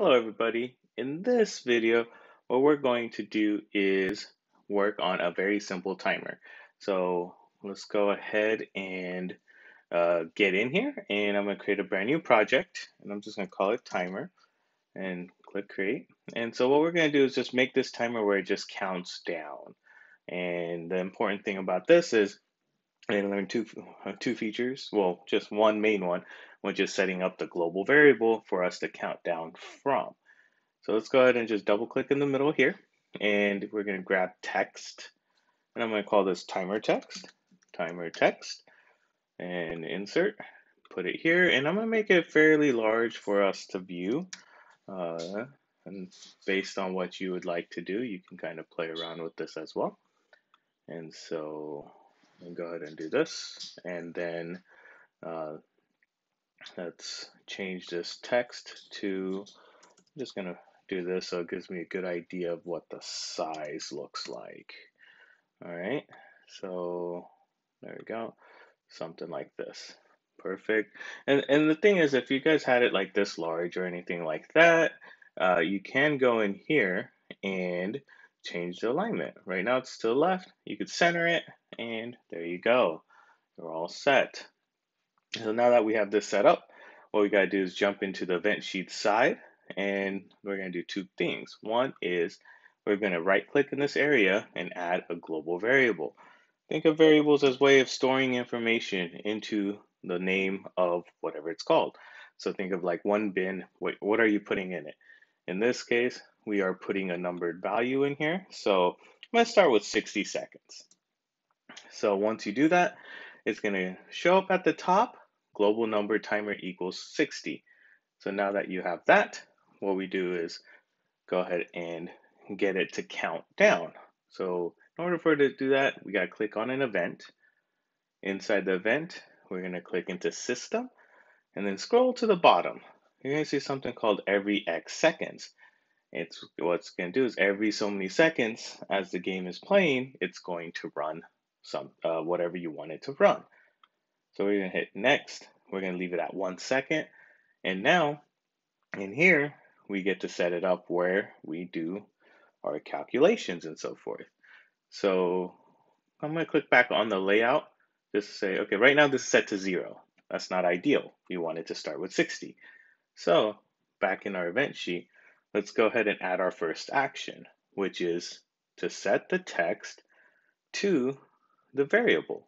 Hello everybody. In this video, what we're going to do is work on a very simple timer. So let's go ahead and uh, get in here and I'm going to create a brand new project and I'm just going to call it timer and click create. And so what we're going to do is just make this timer where it just counts down. And the important thing about this is I learned two, uh, two features, well, just one main one, which is setting up the global variable for us to count down from. So let's go ahead and just double click in the middle here. And we're going to grab text. And I'm going to call this timer text. Timer text. And insert. Put it here. And I'm going to make it fairly large for us to view. Uh, and based on what you would like to do, you can kind of play around with this as well. And so I'll go ahead and do this. And then uh, let's change this text to, I'm just going to do this so it gives me a good idea of what the size looks like. All right, so there we go, something like this. Perfect. And and the thing is, if you guys had it like this large or anything like that, uh, you can go in here and change the alignment. Right now it's to the left. You could center it, and there you go. You're all set. So now that we have this set up, what we got to do is jump into the event sheet side and we're to do two things. One is we're to right click in this area and add a global variable. Think of variables as way of storing information into the name of whatever it's called. So think of like one bin, what, what are you putting in it? In this case, we are putting a numbered value in here. So to start with 60 seconds. So once you do that, it's going to show up at the top, global number timer equals 60. So now that you have that, what we do is go ahead and get it to count down. So in order for it to do that, we got to click on an event. Inside the event, we're going to click into system and then scroll to the bottom. You're going to see something called every X seconds. It's what's going to do is every so many seconds as the game is playing, it's going to run some uh, whatever you want it to run. So we're to hit next. We're to leave it at one second. And now in here, we get to set it up where we do our calculations and so forth. So I'm to click back on the layout just say, okay, right now this is set to zero. That's not ideal. We want it to start with 60. So back in our event sheet, let's go ahead and add our first action, which is to set the text to the variable.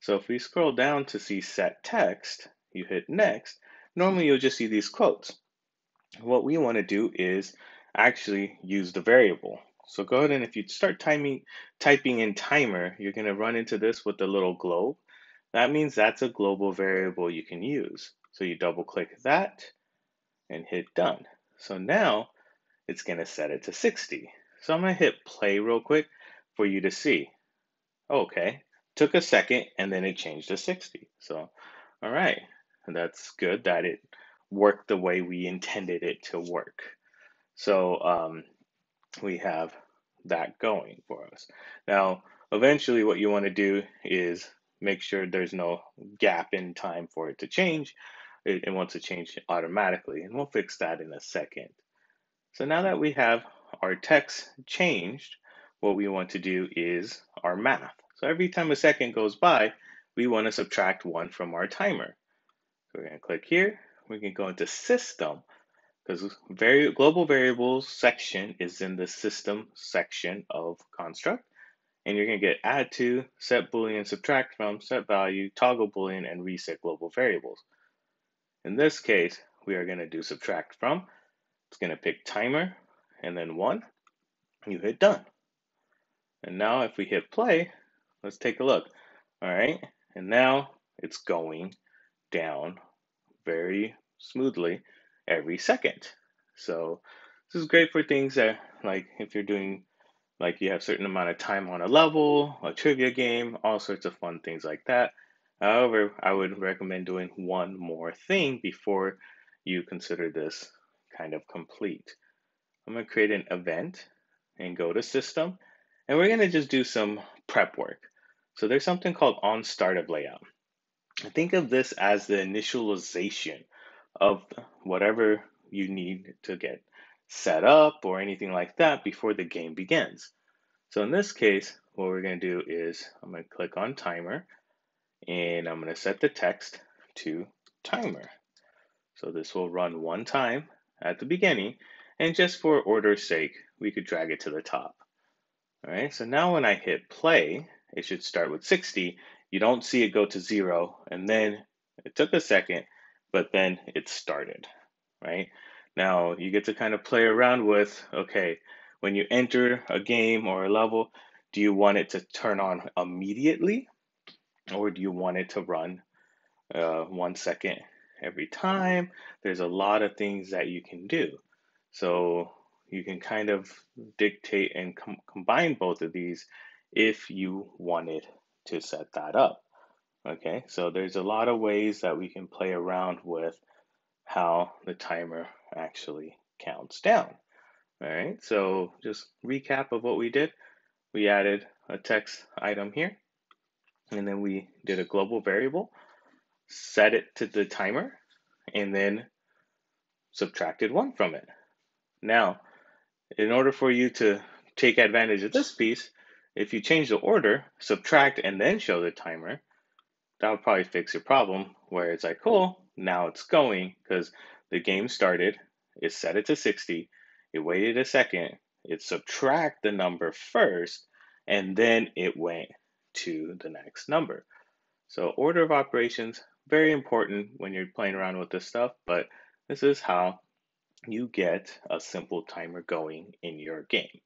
So if we scroll down to see set text, you hit next, normally you'll just see these quotes what we want to do is actually use the variable. So go ahead and if you start timing, typing in timer, you're going to run into this with the little globe. That means that's a global variable you can use. So you double click that and hit done. So now it's going to set it to 60. So I'm going to hit play real quick for you to see. Okay, took a second and then it changed to 60. So, all right, that's good that it worked the way we intended it to work. So um, we have that going for us. Now, eventually, what you want to do is make sure there's no gap in time for it to change. It, it wants to change automatically, and we'll fix that in a second. So now that we have our text changed, what we want to do is our math. So every time a second goes by, we want to subtract one from our timer. So we're going to click here, we can go into system because vari global variables section is in the system section of construct. And you're going to get add to, set boolean, subtract from, set value, toggle boolean, and reset global variables. In this case, we are going to do subtract from. It's going to pick timer and then one. You hit done. And now if we hit play, let's take a look. All right. And now it's going down very smoothly every second. So this is great for things that like if you're doing like you have certain amount of time on a level, a trivia game, all sorts of fun things like that. However, I would recommend doing one more thing before you consider this kind of complete. I'm going to create an event and go to system and we're going to just do some prep work. So there's something called on start of layout. Think of this as the initialization of whatever you need to get set up or anything like that before the game begins. So in this case, what we're going to do is I'm going to click on timer and I'm going to set the text to timer. So this will run one time at the beginning and just for order's sake, we could drag it to the top. All right, so now when I hit play, it should start with 60. You don't see it go to zero and then it took a second, but then it started, right? Now you get to kind of play around with, okay, when you enter a game or a level, do you want it to turn on immediately or do you want it to run uh, one second every time? There's a lot of things that you can do. So you can kind of dictate and com combine both of these if you wanted to set that up. Okay, so there's a lot of ways that we can play around with how the timer actually counts down. All right, so just recap of what we did. We added a text item here, and then we did a global variable, set it to the timer, and then subtracted one from it. Now, in order for you to take advantage of this piece, if you change the order, subtract and then show the timer, that would probably fix your problem where it's like, cool, now it's going because the game started, it set it to 60, it waited a second, it subtract the number first, and then it went to the next number. So order of operations, very important when you're playing around with this stuff, but this is how you get a simple timer going in your game.